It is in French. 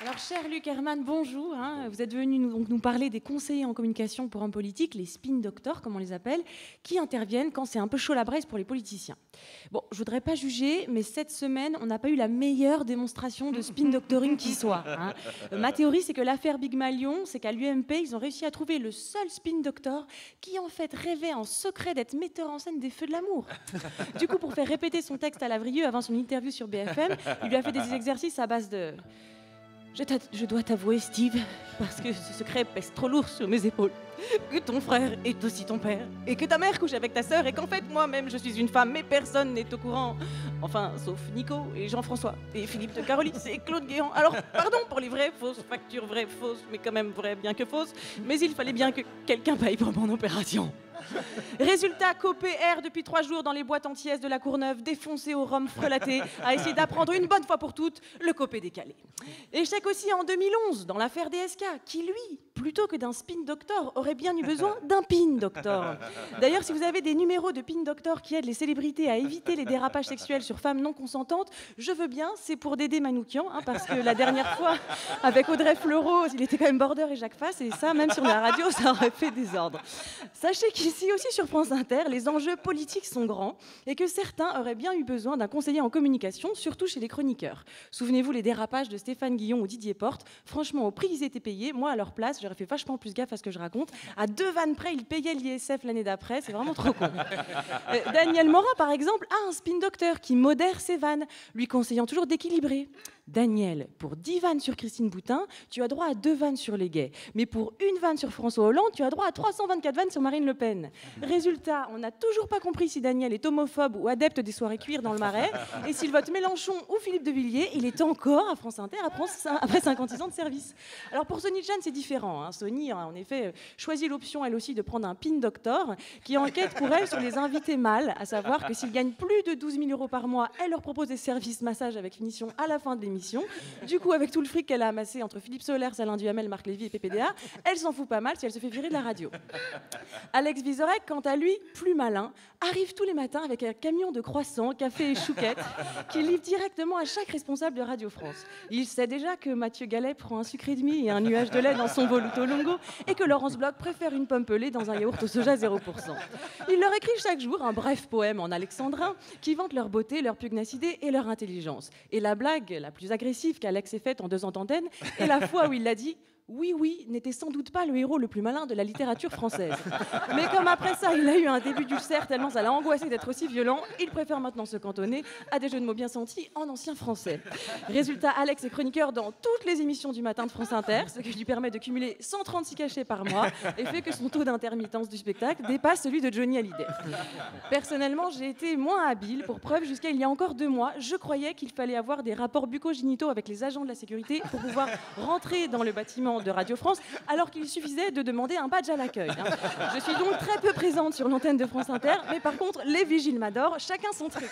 Alors, cher Luc Herman, bonjour. hein. Vous êtes venu nous, donc, nous parler des conseillers en communication pour hommes politiques, les spin doctors, comme on les appelle, qui interviennent quand c'est un peu chaud la braise pour les politiciens. Bon, je voudrais pas juger, mais cette semaine, on n'a pas eu la meilleure démonstration de spin doctoring qui soit. hein. Euh, Ma théorie, c'est que l'affaire Big Malion, c'est qu'à l'UMP, ils ont réussi à trouver le seul spin doctor qui, en fait, rêvait en secret d'être metteur en scène des Feux de l'amour. Du coup, pour faire répéter son texte à Lavrieux avant son interview sur BFM, il lui a fait des exercices à base de je, dois t'avouer, Steve, parce que ce secret pèse trop lourd sur mes épaules, que ton frère est aussi ton père, et que ta mère couche avec ta sœur, et qu'en fait, moi-même, je suis une femme, mais personne n'est au courant. Enfin, sauf Nico et Jean-François, et Philippe de Carolis et Claude Guéant. Alors, pardon pour les vraies fausses factures, vraies fausses, mais quand même vraies bien que fausses, mais il fallait bien que quelqu'un paye pour mon opération. Résultat, copé R depuis trois jours dans les boîtes anti de la Courneuve, défoncé au rhum frelaté, à essayer d'apprendre une bonne fois pour toutes le copé décalé. Échec aussi en 2011 dans l'affaire DSK, qui lui, plutôt que d'un spin doctor, aurait bien eu besoin d'un pin doctor. D'ailleurs, si vous avez des numéros de pin doctor qui aident les célébrités à éviter les dérapages sexuels sur femmes non consentantes, je veux bien, c'est pour Dédé Manoukian, hein, parce que la dernière fois, avec Audrey Fleurot, il était quand même border et Jacques Fass, et ça, même sur la radio, ça aurait fait désordre. Sachez qu'ici aussi sur France Inter, les enjeux politiques sont grands et que certains auraient bien eu besoin d'un conseiller en communication, surtout chez les chroniqueurs. Souvenez-vous les dérapages de Stéphane Guillon ou Didier Porte. Franchement, au prix ils étaient payés, moi à leur place, j'aurais fait vachement plus gaffe à ce que je raconte. À deux vannes près, ils payaient l'ISF l'année d'après, c'est vraiment trop con. Euh, Daniel Morin, par exemple, a un spin docteur qui modère ses vannes, lui conseillant toujours d'équilibrer. Daniel, pour 10 vannes sur Christine Boutin, tu as droit à 2 vannes sur les gays. Mais pour une vanne sur François Hollande, tu as droit à 324 vannes sur Marine Le Pen. Résultat, on n'a toujours pas compris si Daniel est homophobe ou adepte des soirées cuir dans le marais. Et s'il vote Mélenchon ou Philippe de Villiers, il est encore à France Inter après cin- après 56 ans de service. Alors pour Sony Chan, c'est différent. hein. Sony a en effet choisi l'option, elle aussi, de prendre un pin doctor qui enquête pour elle sur les invités mâles, à savoir que s'ils gagnent plus de 12 000 euros par mois, elle leur propose des services massage avec finition à la fin de l'émission. Du coup, avec tout le fric qu'elle a amassé entre Philippe Solers, Alain Duhamel, Marc Lévy et PPDA, elle s'en fout pas mal si elle se fait virer de la radio. Alex Vizorek, quant à lui, plus malin, arrive tous les matins avec un camion de croissants, café et chouquettes qu'il livre directement à chaque responsable de Radio France. Il sait déjà que Mathieu Gallet prend un sucre et demi et un nuage de lait dans son voluto longo et que Laurence Bloch préfère une pomme pelée dans un yaourt au soja 0%. Il leur écrit chaque jour un bref poème en alexandrin qui vante leur beauté, leur pugnacité et leur intelligence. Et la blague la plus agressive qu'Alex ait faite en deux ans d'antenne est la fois où il l'a dit oui, oui, n'était sans doute pas le héros le plus malin de la littérature française. Mais comme après ça, il a eu un début d'ulcère tellement ça l'a angoissé d'être aussi violent, il préfère maintenant se cantonner à des jeux de mots bien sentis en ancien français. Résultat, Alex est chroniqueur dans toutes les émissions du matin de France Inter, ce qui lui permet de cumuler 136 cachets par mois et fait que son taux d'intermittence du spectacle dépasse celui de Johnny Hallyday. Personnellement, j'ai été moins habile. Pour preuve, jusqu'à il y a encore deux mois, je croyais qu'il fallait avoir des rapports bucco-génitaux avec les agents de la sécurité pour pouvoir rentrer dans le bâtiment de Radio France, alors qu'il suffisait de demander un badge à l'accueil. hein. Je suis donc très peu présente sur l'antenne de France Inter, mais par contre, les vigiles m'adorent, chacun son truc.